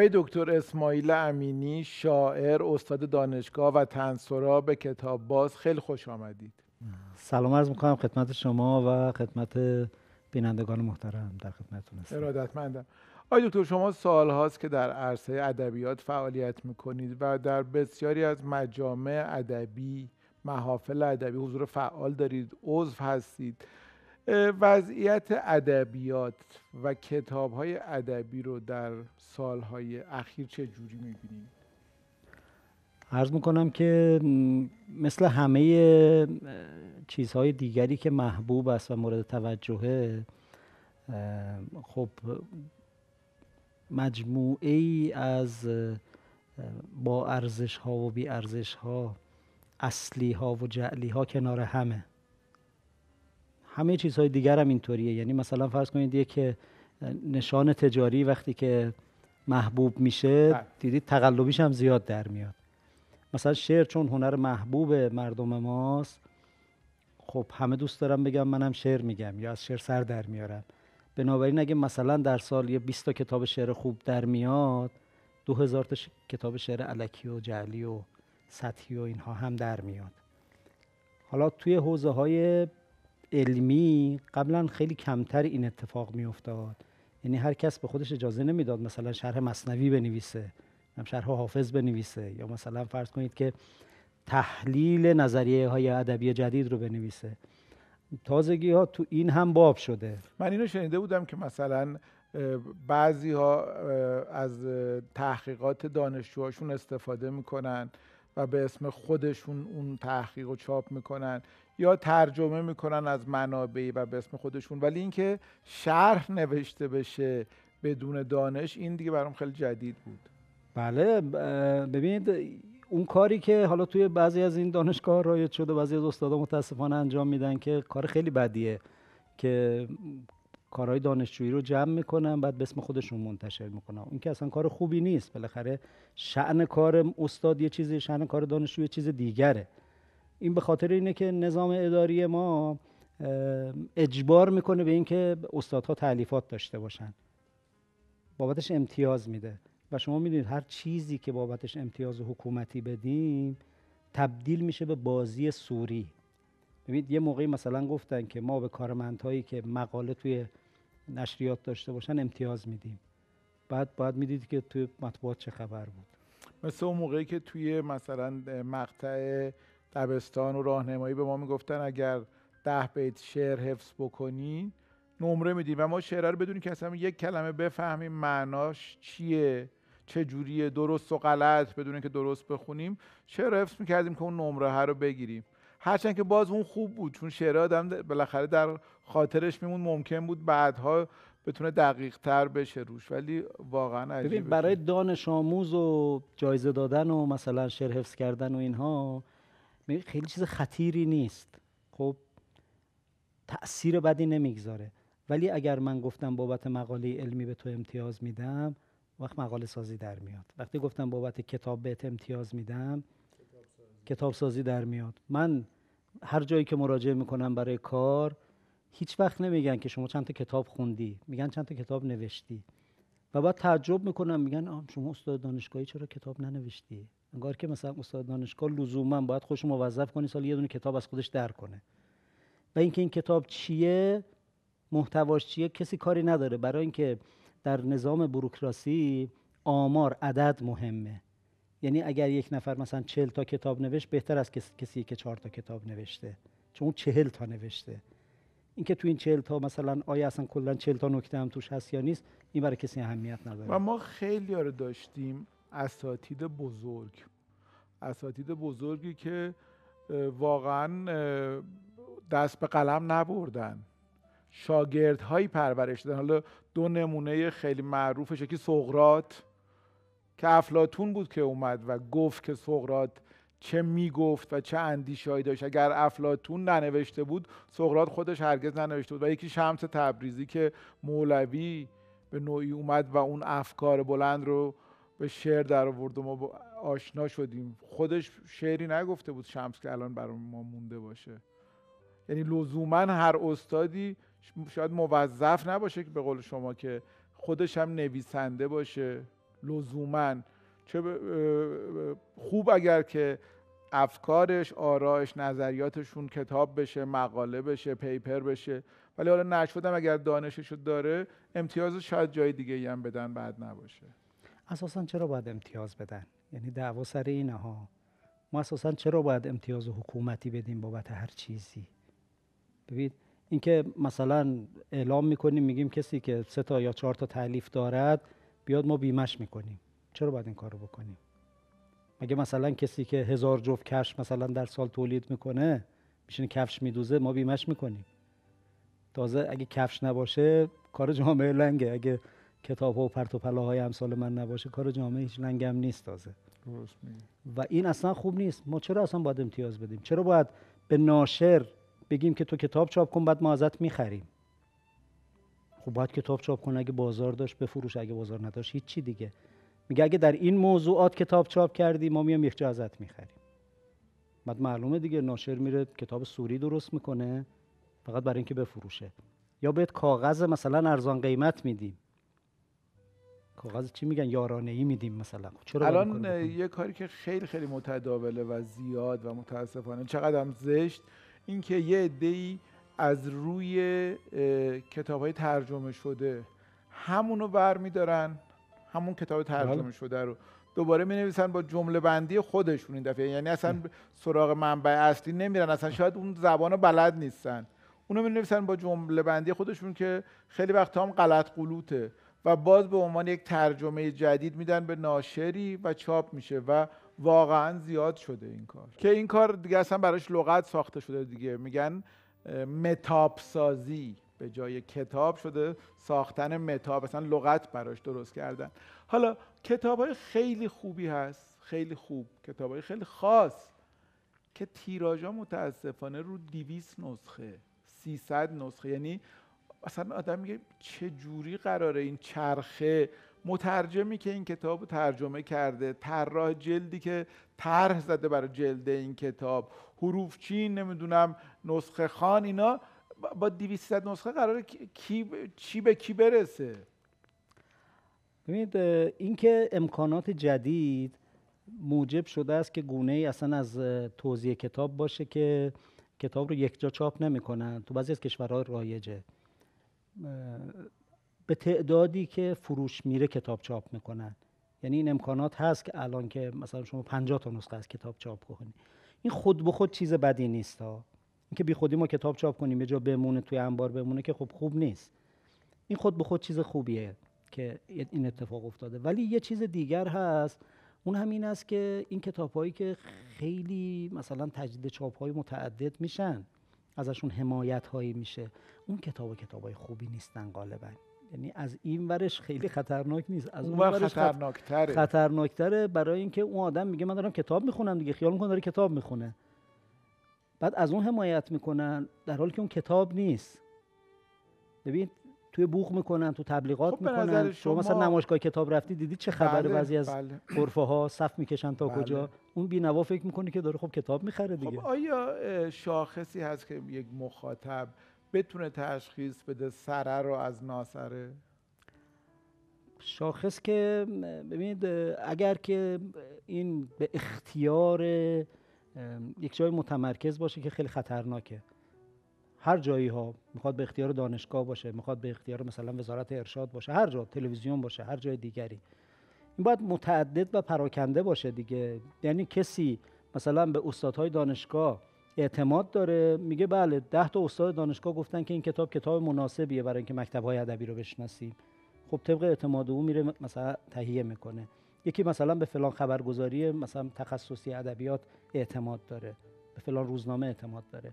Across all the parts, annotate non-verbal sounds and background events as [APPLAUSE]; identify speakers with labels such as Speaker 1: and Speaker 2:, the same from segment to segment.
Speaker 1: آقای دکتر اسماعیل امینی شاعر استاد دانشگاه و تنسورا به کتاب باز خیلی خوش آمدید.
Speaker 2: سلام عرض می‌کنم خدمت شما و خدمت بینندگان محترم در خدمتتون هستم.
Speaker 1: ارادتمندم. آقای دکتر شما سال هاست که در عرصه ادبیات فعالیت می‌کنید و در بسیاری از مجامع ادبی محافل ادبی حضور فعال دارید عضو هستید. وضعیت ادبیات و کتاب های ادبی رو در سالهای اخیر چه جوری می‌بینید؟
Speaker 2: عرض می‌کنم که مثل همه چیزهای دیگری که محبوب است و مورد توجهه خب مجموعه ای از با ارزش ها و بی ارزش ها اصلی ها و جعلی ها کنار همه همه چیزهای دیگر هم اینطوریه. یعنی مثلا فرض کنید که نشان تجاری وقتی که محبوب میشه بله. دیدید تقلبیش هم زیاد در میاد. مثلا شعر چون هنر محبوب مردم ماست خب همه دوست دارم بگم منم شعر میگم یا از شعر سر در میارم. بنابراین اگه مثلا در سال یه 20 تا کتاب شعر خوب در میاد دو هزار تا کتاب شعر علکی و جعلی و سطحی و اینها هم در میاد. حالا توی حوزه های علمی قبلا خیلی کمتر این اتفاق میافتاد. یعنی هر کس به خودش اجازه نمی‌داد مثلا شرح مصنوی بنویسه شرح حافظ بنویسه یا مثلا فرض کنید که تحلیل نظریه های ادبی جدید رو بنویسه. تازگی ها تو این هم باب شده.
Speaker 1: من اینو شنیده بودم که مثلا بعضی ها از تحقیقات دانشجوهاشون استفاده می‌کنن. به اسم خودشون اون تحقیق رو چاپ می‌کنن یا ترجمه می‌کنن از منابعی و به اسم خودشون. ولی اینکه شرح نوشته بشه بدون دانش این دیگه برام خیلی جدید بود.
Speaker 2: بله ببینید اون کاری که حالا توی بعضی از این دانشگاه رایج شده بعضی از استادا متاسفانه انجام میدن که کار خیلی بدیه که کارهای دانشجویی رو جمع می‌کنن بعد به اسم خودشون منتشر می‌کنن. اون که اصلا کار خوبی نیست. بالاخره شعن کار استاد یه چیزی شعن کار دانشجو یه چیز دیگره. این به خاطر اینه که نظام اداری ما اجبار می‌کنه به اینکه استادها تعلیفات داشته باشن. بابتش امتیاز میده. و شما می‌دونید هر چیزی که بابتش امتیاز حکومتی بدیم تبدیل میشه به بازی سوری. ببینید یه موقعی مثلا گفتن که ما به کارمندهایی که مقاله توی نشریات داشته باشن امتیاز میدیم. بعد باید می‌دید که توی مطبوعات چه خبر بود.
Speaker 1: مثل اون موقعی که توی مثلا مقطع دبستان و راهنمایی به ما می‌گفتن اگر ده بیت شعر حفظ بکنین نمره میدیم و ما شعر رو بدونیم که اصلا یک کلمه بفهمیم معناش چیه چه جوریه درست و غلط بدون که درست بخونیم. شعر حفظ می‌کردیم که اون نمره ها رو بگیریم. هرچند که باز اون خوب بود چون شعر آدم بالاخره در خاطرش میمون ممکن بود بعدها بتونه دقیق تر بشه روش ولی واقعا عجیبه
Speaker 2: برای دانش آموز و جایزه دادن و مثلا شعر حفظ کردن و اینها خیلی چیز خطیری نیست. خب تأثیر بدی نمی‌گذاره. ولی اگر من گفتم بابت مقاله علمی به تو امتیاز میدم وقت مقاله سازی در میاد. وقتی گفتم بابت کتاب بهت امتیاز میدم کتاب سازی در میاد. من هر جایی که مراجعه می‌کنم برای کار هیچ وقت نمیگن که شما چند تا کتاب خوندی. میگن چند تا کتاب نوشتی. و بعد تعجب می‌کنم میگن شما استاد دانشگاهی چرا کتاب ننوشتی؟ انگار که مثلا استاد دانشگاه لزوما باید خوش موظف کنی سال یه دونه کتاب از خودش در کنه. و اینکه این کتاب چیه محتواش چیه کسی کاری نداره. برای اینکه در نظام بروکراسی آمار عدد مهمه. یعنی اگر یک نفر مثلا چهل تا کتاب نوشت بهتر از کسی که چهار تا کتاب نوشته. چون اون چهل تا نوشته. اینکه تو این چهل تا مثلا آیا اصلا کلا چهل تا نکته هم توش هست یا نیست این برای کسی اهمیت نداره.
Speaker 1: و ما خیلی رو داشتیم اساتید بزرگ. اساتید بزرگی که واقعا دست به قلم نبردن. شاگردهایی پرورش دادن. حالا دو نمونه خیلی معروفش یکی سقرات که افلاتون بود که اومد و گفت که سقرات چه می‌گفت و چه اندیشهایی داشت. اگر افلاتون ننوشته بود سقرات خودش هرگز ننوشته بود. و یکی شمس تبریزی که مولوی به نوعی اومد و اون افکار بلند رو به شعر در آورد و ما آشنا شدیم. خودش شعری نگفته بود شمس که الان برای ما مونده باشه. یعنی لزوما هر استادی شاید موظف نباشه که به قول شما که خودش هم نویسنده باشه. لزوما. چه خوب اگر که افکارش آرایش نظریاتشون کتاب بشه مقاله بشه پیپر بشه. ولی حالا نشدم اگر دانششو داره امتیاز شاید جای دیگه هم بدن بعد نباشه.
Speaker 2: اساسا چرا باید امتیاز بدن؟ یعنی دعوا سر اینه ها. ما اساسا چرا باید امتیاز حکومتی بدیم بابت هر چیزی؟ ببین اینکه مثلا اعلام می‌کنیم میگیم کسی که سه تا یا چهار تا تعلیف دارد بیاد ما بیمش می‌کنیم. چرا باید این کارو بکنیم؟ مگه مثلا کسی که هزار جفت کفش مثلا در سال تولید می‌کنه میشینه کفش میدوزه ما بیمش می‌کنیم. تازه اگه کفش نباشه کار جامعه لنگه. اگه کتاب ها و پرت و پلاهای امثال من نباشه کار جامعه هیچ لنگم نیست تازه. و این اصلا خوب نیست. ما چرا اصلا باید امتیاز بدیم؟ چرا باید به ناشر بگیم که تو کتاب چاپ کن بعد ما ازت می‌خریم؟ خب باید کتاب چاپ کن اگه بازار داشت بفروش اگه بازار نداشت هیچی دیگه. میگه اگه در این موضوعات کتاب چاپ کردی ما میام یک ازت می‌خریم. بعد معلومه دیگه ناشر میره کتاب سوری درست می‌کنه فقط برای اینکه بفروشه. یا بهت کاغذ مثلا ارزان قیمت میدیم. کاغذ چی میگن؟ یارانه ای میدیم مثلا. خب چرا
Speaker 1: الان یه کاری که خیلی خیلی متداوله و زیاد و متاسفانه چقدر هم زشت اینکه یه عده‌ای از روی کتاب های ترجمه شده همونو برمیدارن. همون کتاب ترجمه بله. شده رو. دوباره می نویسن با جمله بندی خودشون این دفعه. یعنی اصلا سراغ منبع اصلی نمیرن. اصلا شاید اون زبان بلد نیستن. اونو می نویسن با جمله بندی خودشون که خیلی وقت هم غلط قلوته و باز به عنوان یک ترجمه جدید میدن به ناشری و چاپ میشه و واقعا زیاد شده این کار. که این کار دیگه اصلا براش لغت ساخته شده دیگه. میگن متاب سازی به جای کتاب شده ساختن متاب مثلا لغت براش درست کردن. حالا کتاب های خیلی خوبی هست خیلی خوب. کتاب های خیلی خاص که تیراژا متاسفانه رو 200 نسخه 300 نسخه. یعنی اصلا آدم میگه چه جوری قراره این چرخه؟ مترجمی که این کتاب ترجمه کرده طراح جلدی که طرح زده برای جلد این کتاب. حروف چین نمی‌دونم نسخه خان اینا با 200 نسخه قراره کی چی به کی برسه.
Speaker 2: ببینید اینکه امکانات جدید موجب شده است که گونه ای اصلا از توضیح کتاب باشه که کتاب رو یک جا چاپ نمی‌کنن تو بعضی از کشورها رایجه. به تعدادی که فروش میره کتاب چاپ می‌کنن. یعنی این امکانات هست که الان که مثلا شما 50 تا نسخه از کتاب چاپ کنید این خود به خود چیز بدی نیست ها. اینکه بی خودی ما کتاب چاپ کنیم یه جا بمونه توی انبار بمونه که خب خوب نیست. این خود به خود چیز خوبیه که این اتفاق افتاده. ولی یه چیز دیگر هست اون همین است که این کتاب هایی که خیلی مثلا تجدید چاپ های متعدد میشن ازشون حمایت هایی میشه. اون کتاب کتاب های خوبی نیستن غالبا. یعنی از این ورش خیلی خطرناک نیست. از
Speaker 1: اون ورش خطرناکتره.
Speaker 2: خطرناکتره برای اینکه اون آدم میگه من دارم کتاب می‌خونم دیگه خیال می‌کنه داره کتاب می‌خونه. بعد از اون حمایت می‌کنن در حالی که اون کتاب نیست. ببین توی بوق می‌کنن تو تبلیغات خب می‌کنن. شما مثلا نمایشگاه کتاب رفتی دیدی چه خبره؟ بله، بعضی از بله. ها صف می‌کشن تا بله. کجا؟ اون بینوا فکر می‌کنه که داره خب کتاب می‌خره دیگه.
Speaker 1: خب آیا شاخصی هست که یک مخاطب بتونه تشخیص بده سره رو از ناسره؟
Speaker 2: شاخص که ببینید اگر که این به اختیار یک جای متمرکز باشه که خیلی خطرناکه. هر جایی ها می‌خواد به اختیار دانشگاه باشه می‌خواد به اختیار مثلا وزارت ارشاد باشه هر جا تلویزیون باشه هر جای دیگری. این باید متعدد و پراکنده باشه دیگه. یعنی کسی مثلا به استادهای دانشگاه اعتماد داره. میگه بله ده تا استاد دانشگاه گفتن که این کتاب کتاب مناسبیه برای اینکه مکتب های ادبی رو بشناسیم. خب طبق اعتماد او میره مثلا تهیه می‌کنه. یکی مثلا به فلان خبرگزاری مثلا تخصصی ادبیات اعتماد داره. به فلان روزنامه اعتماد داره.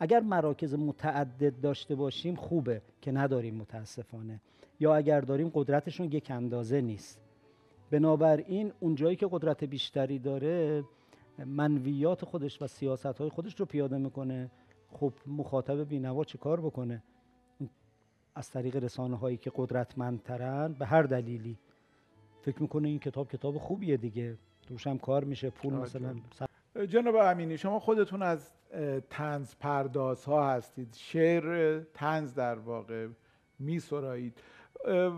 Speaker 2: اگر مراکز متعدد داشته باشیم خوبه که نداریم متاسفانه. یا اگر داریم قدرتشون یک اندازه نیست. بنابراین اونجایی که قدرت بیشتری داره منویات خودش و سیاست های خودش رو پیاده می‌کنه. خب مخاطب بینوا چه کار بکنه؟ از طریق رسانه هایی که قدرتمندترن به هر دلیلی. فکر می‌کنه این کتاب کتاب خوبیه دیگه. توش هم کار میشه پول مثلا
Speaker 1: جناب امینی شما خودتون از تنز پرداز ها هستید. شعر تنز در واقع می سرایید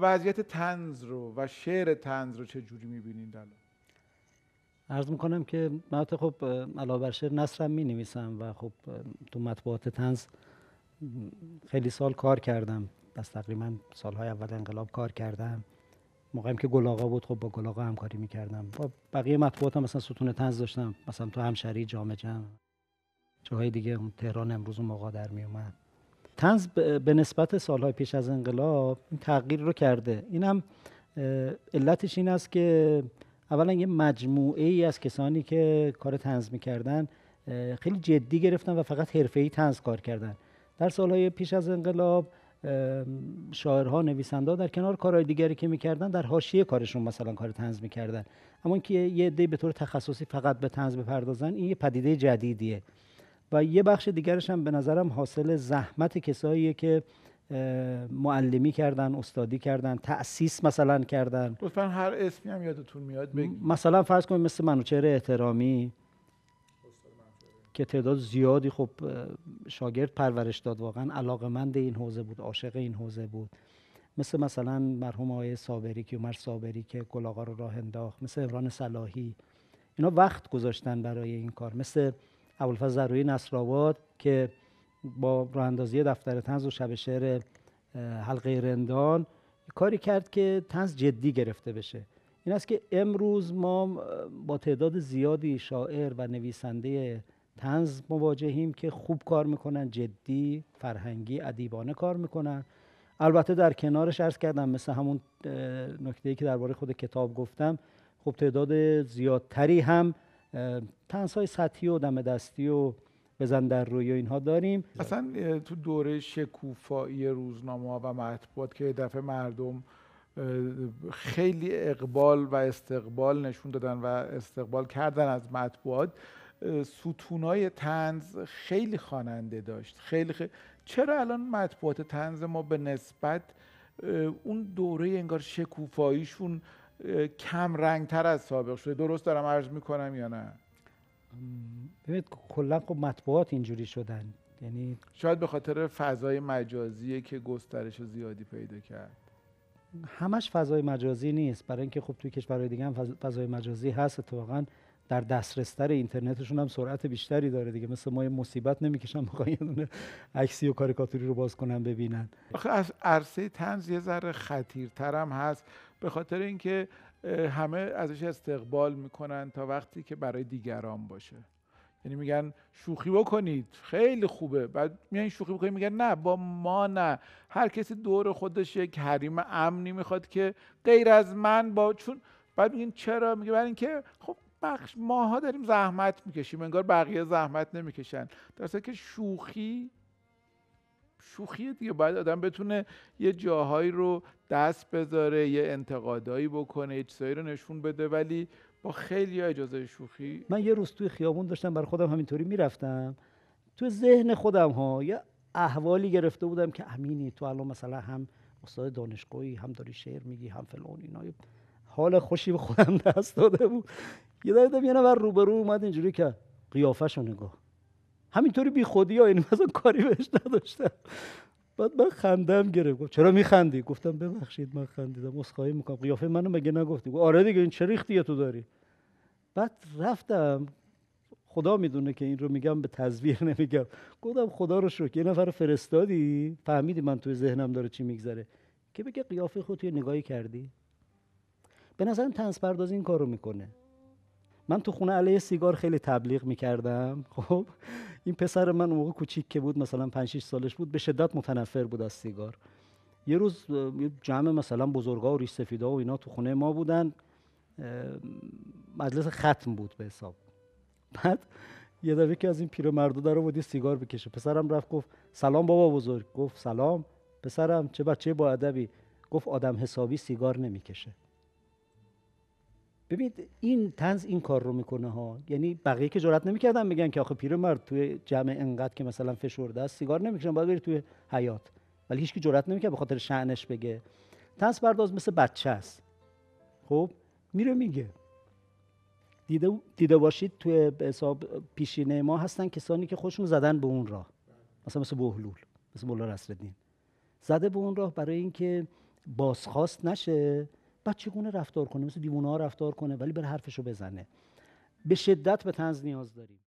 Speaker 1: وضعیت تنز رو و شعر تنز رو چه جوری می‌بینید الان؟
Speaker 2: عرض می‌کنم که من خب علاوه بر شعر نصرم می نویسم و خب تو مطبوعات تنز خیلی سال کار کردم. از تقریبا سالهای اول انقلاب کار کردم. موقعیم که گلاغا بود خب با گلاغا همکاری می‌کردم. با بقیه مطبوعات هم مثلا ستون تنز داشتم. مثلا تو همشری جامعه جمع جاهای دیگه تهران امروز و موقع در میومد تنز به نسبت سالهای پیش از انقلاب این تغییر رو کرده. این هم علتش این است که اولا یه مجموعه ای از کسانی که کار تنز می‌کردن خیلی جدی گرفتن و فقط حرفه‌ای تنز کار کردن. در سالهای پیش از انقلاب شاعرها نویسنده در کنار کارهای دیگری که می‌کردن در حاشیه کارشون مثلا کار تنز می‌کردن. اما اینکه یه عده به طور تخصصی فقط به تنز بپردازن این یه پدیده جدیدیه. و یه بخش دیگرش هم به نظرم حاصل زحمت کساییه که معلمی کردن استادی کردن تأسیس مثلا کردن.
Speaker 1: لطفا هر اسمی هم یادتون میاد بگید.
Speaker 2: مثلا فرض کنید مثل منوچهر احترامی که تعداد زیادی خب شاگرد پرورش داد واقعا. علاقمند این حوزه بود عاشق این حوزه بود. مثل مثلا مرحوم آقای صابری که عمر صابری که گلاغا رو راه انداخت. مثل امران صلاحی. اینا وقت گذاشتن برای این کار. مثل ابوالفضل زروی نصرآباد که با راه اندازی دفتر تنز و شب شعر حلقه رندان کاری کرد که تنز جدی گرفته بشه. این است که امروز ما با تعداد زیادی شاعر و نویسنده تنز مواجهیم که خوب کار می‌کنن جدی فرهنگی ادیبانه کار می‌کنن. البته در کنارش ارز کردم مثل همون نکته که درباره خود کتاب گفتم خب تعداد زیادتری هم های سطحی و دم دستی و بزن در روی اینها داریم.
Speaker 1: اصلا تو دوره شکوفایی روزنامه و مطبوعات که دفعه مردم خیلی اقبال و استقبال نشون دادن و استقبال کردن از مطبوعات ستونای تنز خیلی خواننده داشت. خیلی, خیلی چرا الان مطبوعات تنز ما به نسبت اون دوره انگار شکوفاییشون کم رنگ تر از سابق شده؟ درست دارم عرض می‌کنم یا نه؟
Speaker 2: ببینید کلا خب مطبوعات اینجوری شدن. یعنی
Speaker 1: شاید به خاطر فضای مجازیه که گسترش زیادی پیدا کرد.
Speaker 2: همش فضای مجازی نیست. برای اینکه خب توی کشورهای دیگه هم فضای مجازی هست. اتفاقا در دسترستر اینترنتشون هم سرعت بیشتری داره دیگه. مثل ما یه مصیبت نمی‌کشن می‌خوان یه دونه عکسی و کاریکاتوری رو باز کنن ببینن.
Speaker 1: آخه از عرصه تنز یه ذره خطیرتر هم هست. به خاطر اینکه همه ازش استقبال می‌کنن تا وقتی که برای دیگران باشه. یعنی میگن شوخی بکنید خیلی خوبه. بعد میان شوخی بکنید میگن نه با ما نه. هر کسی دور خودش یک حریم امنی می‌خواد که غیر از من با چون بعد میگن چرا؟ میگه برای اینکه خب بخش ماها داریم زحمت می‌کشیم انگار بقیه زحمت نمی‌کشن. در که شوخی شوخی دیگه. باید آدم بتونه یه جاهایی رو دست بذاره یه انتقادایی بکنه یه چیزایی رو نشون بده. ولی با خیلی اجازه شوخی.
Speaker 2: من یه روز توی خیابون داشتم برای خودم همینطوری می‌رفتم. تو ذهن خودم ها یه احوالی گرفته بودم که امینی تو الان مثلا هم استاد دانشگاهی هم داری شعر میگی هم فلان اینا. حال خوشی به خودم دست داده بود. یه دیدم یه نفر روبرو اومد اینجوری که قیافش نگاه همینطوری بی خودی ها یعنی مثلا کاری بهش نداشتم. بعد من خندم گرفت. گفت چرا میخندی؟ گفتم ببخشید من خندیدم اسخای می‌کنم. قیافه منو مگه نگفتی؟ گفت آره دیگه این چه ریختی تو داری؟ بعد رفتم. خدا می‌دونه که این رو میگم به تزویر نمیگم. گفتم خدا رو شکر یه نفر فرستادی. فهمیدی من توی ذهنم داره چی میگذره. که بگه قیافه خودت نگاهی کردی. به نظرم تنز پردازی این کارو می‌کنه. من تو خونه علیه سیگار خیلی تبلیغ می‌کردم. [LAUGHS] خب این پسر من موقع کوچیک که بود مثلا 5 6 سالش بود به شدت متنفر بود از سیگار. یه روز جمع مثلا بزرگا و ریش سفیدا و اینا تو خونه ما بودن. مجلس ختم بود به حساب. بعد یه دفعه که از این پیرمردو داره بود یه سیگار بکشه. پسرم رفت گفت سلام بابا بزرگ. گفت سلام. پسرم چه بچه با ادبی. گفت آدم حسابی سیگار نمی‌کشه. ببینید این تنز این کار رو می‌کنه ها. یعنی بقیه که جرئت نمی‌کردن میگن که آخه پیرمرد توی جمع انقدر که مثلا فشرده است سیگار نمی‌کشن باید بری توی حیات ولی هیچکی جرئت نمی‌کرد به خاطر شعنش بگه. تنز پرداز مثل بچه است. خب میره میگه. دیده, دیده باشید توی حساب پیشینه ما هستن کسانی که خودشون زدن به اون راه. مثلا مثل بهلول مثل مولا نصرالدین. زده به اون راه برای اینکه بازخواست نشه. بعد چگونه رفتار کنه؟ مثل دیوونه ها رفتار کنه ولی بر حرفشو بزنه. به شدت به تنز نیاز داریم.